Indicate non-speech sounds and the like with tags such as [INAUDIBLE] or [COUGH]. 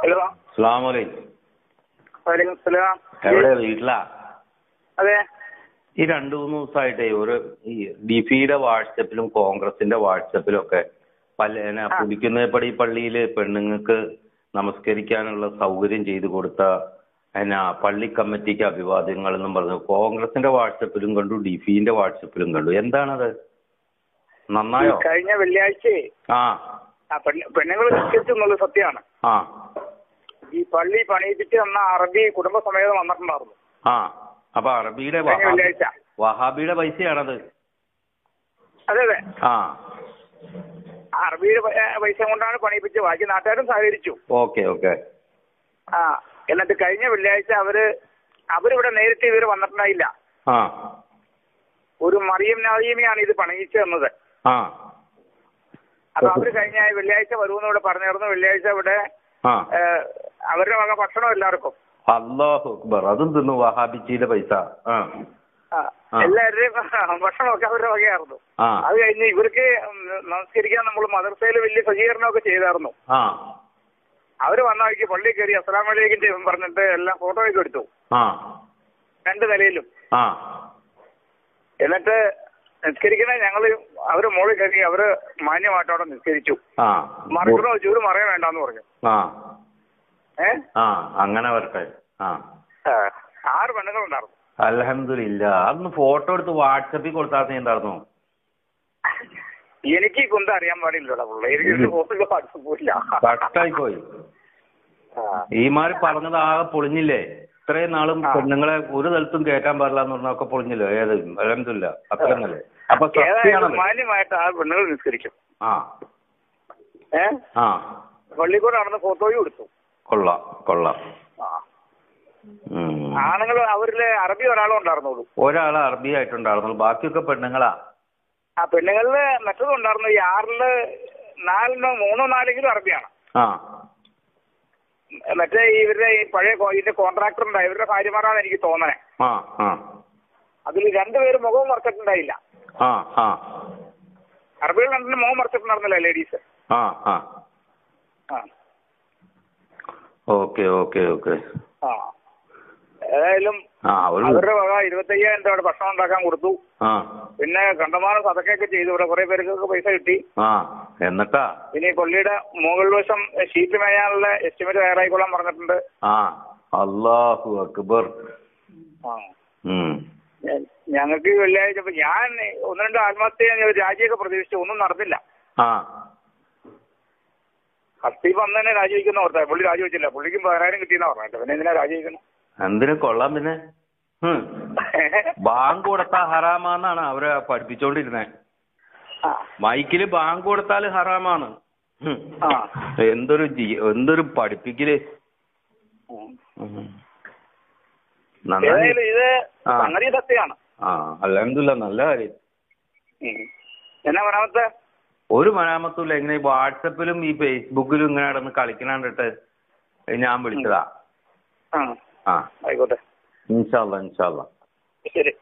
Hello എവിടെ വീട്ടിലാ? അതെ. ഈ രണ്ടു മൂന്ന് ദിവസമായിട്ടേ ഒരു ഈ ഡിഫിയുടെ വാട്സപ്പിലും കോൺഗ്രസിന്റെ വാട്സപ്പിലും ഒക്കെ പല. പുലിക്കുന്നേപ്പടി പള്ളിയിൽ പെണ്ണുങ്ങൾക്ക് നമസ്കരിക്കാനുള്ള സൗകര്യം ചെയ്തു കൊടുത്ത എന്നാ പള്ളി കമ്മിറ്റിക്ക് അഭിവാദ്യങ്ങൾ എന്നും പറഞ്ഞു. കോൺഗ്രസിന്റെ വാട്സപ്പിലും കണ്ടു ഡിഫിന്റെ വാട്സപ്പിലും കണ്ടു. എന്താണത്? നന്നായോ? കഴിഞ്ഞ വെള്ളിയാഴ്ച ആ. പെണ്ണുങ്ങൾ നിശ്ചയിച്ചു സത്യമാണ്. ആ. ഈ പള്ളി പണിയിപ്പിച്ച് തന്ന അറബി കുടുംബസമേതം വന്നിട്ടുണ്ടായിരുന്നു. ആ. അപ്പൊ അറബിയുടെ വഹാബിയുടെ പൈസയാണത്. അതെ അതെ. ആ. അറബിയുടെ പൈസ കൊണ്ടാണ് പണിയിപ്പിച്ചത്. ബാക്കി നാട്ടുകാരും സഹകരിച്ചു. Okay okay. ആ. എന്നിട്ട് കഴിഞ്ഞ വെള്ളിയാഴ്ച അവർ അവരിവിടെ നേരിട്ട് ഇവർ വന്നിട്ടുണ്ടായില്ല. ഒരു മറിയം നവീമിയാണ് ഇത് പണിയിച്ചു തന്നത്. ആ. അപ്പൊ അവർ കഴിഞ്ഞ വെള്ളിയാഴ്ച വരുമെന്ന് ഇവിടെ പറഞ്ഞിരുന്നു. വെള്ളിയാഴ്ച ഇവിടെ അവരുടെ വക ഭക്ഷണം എല്ലാവർക്കും. അള്ളാഹു അക്ബർ. അതും തിന്നു വഹാബിച്ചിയുടെ പൈസ. എല്ലാവരുടെയും ഭക്ഷണമൊക്കെ അവരുടെ വകയായിരുന്നു. അത് കഴിഞ്ഞ് ഇവർക്ക് നമസ്കരിക്കാൻ നമ്മൾ മദർസയിൽ വലിയ സജ്ജീകരണമൊക്കെ ചെയ്തായിരുന്നു. അവർ വന്ന വഴിക്ക് പള്ളി കയറി അസ്സലാം വലൈക്കും ചെയ്യും പറഞ്ഞിട്ട് എല്ലാം ഫോട്ടോയൊക്കെ എടുത്തു. ആ. രണ്ട് നിലയിലും. ആ. എന്നിട്ട് നിസ്കരിക്കണ ഞങ്ങൾ അവർ മോളിൽ കയറി അവർ മാന്യമായിട്ട് അവിടെ നിസ്കരിച്ചു. ആ. മറക്കണോ ചൂട് മറയാൻ വേണ്ടെന്ന് പറഞ്ഞു. ഏ? അങ്ങനെ വരട്ടെ. ആറ് പെണ്ണുങ്ങളുണ്ടായിരുന്നു അലഹമില്ല അന്ന് ഫോട്ടോ എടുത്ത് വാട്സപ്പിൽ കൊടുത്താൽ ഉണ്ടായിരുന്നു [LAUGHS] എനിക്ക് ഇതൊന്നും അറിയാൻ പാടില്ലല്ലോ പുള്ള. എനിക്ക് പോയി ഈമാര് പറഞ്ഞത് ആകെ പൊളിഞ്ഞില്ലേ? ഇത്രയും നാളും. പെണ്ണുങ്ങളെ ഒരു തലത്തും കേറ്റാൻ പാടില്ല എന്ന് പറഞ്ഞൊക്കെ പൊളിഞ്ഞില്ലേ? ഏത്? അലഹമില്ല അത്രന്നല്ലേ അപ്പൊ ഏതായാലും സത്യമാണത് മാന്യമായിട്ട് ആ പെണ്ണുങ്ങൾ നിസ്കരിക്കും. ആ. ഏ? ആ. പള്ളിക്കൂടെ നടന്ന് ഫോട്ടോയും എടുത്തു. കൊള്ളാം. കൊള്ളാം. ആണുങ്ങൾ അവരിലെ അറബി ഒരാളും ഉണ്ടായിരുന്നുള്ളൂ. ഒരാൾ അറബി ആയിട്ടുണ്ടായിരുന്നുള്ളൂ ബാക്കിയൊക്കെ പെണ്ണുങ്ങളാ. ആ പെണ്ണുങ്ങളിൽ മറ്റതും ഉണ്ടായിരുന്നു ഈ ആറിൽ നാലിനോ മൂന്നോ നാലെങ്കിലും അറബിയാണ്. ആ. മറ്റേ ഇവരുടെ ഈ പഴയ കോ- ഇതിന്റെ കോൺട്രാക്ടർ ഉണ്ടായി ഇവരുടെ ഭാര്യമാരാണ് എനിക്ക് തോന്നണേ. ആ ആ. അതിൽ രണ്ടുപേരും മുഖവും മറച്ചിട്ടുണ്ടായില്ല. ആ ആ. അറബികൾ രണ്ടിനും മുഖം മറച്ചിട്ടുണ്ടായിരുന്നില്ല ലേഡീസ് ആ ആ. ആ. Okay okay okay. ആ. ഏതായാലും അവരുടെ വക ഇരുപത്തയ്യായിരം രൂപയുടെ ഭക്ഷണം ഉണ്ടാക്കാൻ കൊടുത്തു. പിന്നെ കണ്ടമാനം സതക്കൊക്കെ ചെയ്തു. ഇവിടെ കുറെ പേർക്കൊക്കെ പൈസ കിട്ടി. എന്നിട്ടാ? ഇനി കൊള്ളിയുടെ പള്ളിയുടെ മുകൾ വശം ഷീറ്റ് മേയാനുള്ള എസ്റ്റിമേറ്റ് തയ്യാറായിക്കൊള്ളാൻ പറഞ്ഞിട്ടുണ്ട്. ആ അള്ളാഹു അക്ബർ. ഞങ്ങൾക്ക് വെള്ളിയാഴ്ച ഞാൻ ഒന്ന് രണ്ട് ആത്മഹത്യ രാജിയൊക്കെ പ്രതീക്ഷിച്ചു. ഒന്നും നടന്നില്ല. ആ. ഹസ്തീഫ് അന്ന് തന്നെ രാജിവെക്കുന്ന ഓർത്താ. പുള്ളി രാജിവെച്ചില്ല. പുള്ളിക്കും പതിനായിരം കിട്ടിയെന്നാ പറഞ്ഞിട്ട്. പിന്നെ എന്തിനാ രാജിവെക്കണം എന്തിനു കൊള്ളാം പിന്നെ. ബാങ്ക് കൊടുത്താ ഹറാമാന്നാണ് അവരെ പഠിപ്പിച്ചോണ്ടിരുന്നെ. മൈക്കിൽ ബാങ്ക് കൊടുത്താൽ ഹറാമാണ്. എന്തൊരു എന്തൊരു പഠിപ്പിക്കൽ. അലഹമില്ല നല്ല കാര്യം. എന്നാ ഒരു മരാമത്തുമില്ല ഇങ്ങനെ ഈ വാട്സപ്പിലും ഈ ഫേസ്ബുക്കിലും ഇങ്ങനെ കിടന്ന് കളിക്കണണ്ടിട്ട് ഞാൻ വിളിച്ചതാ. ആയിക്കോട്ടെ. ഇൻഷാല്ല ഇൻഷാല്ല ശരി.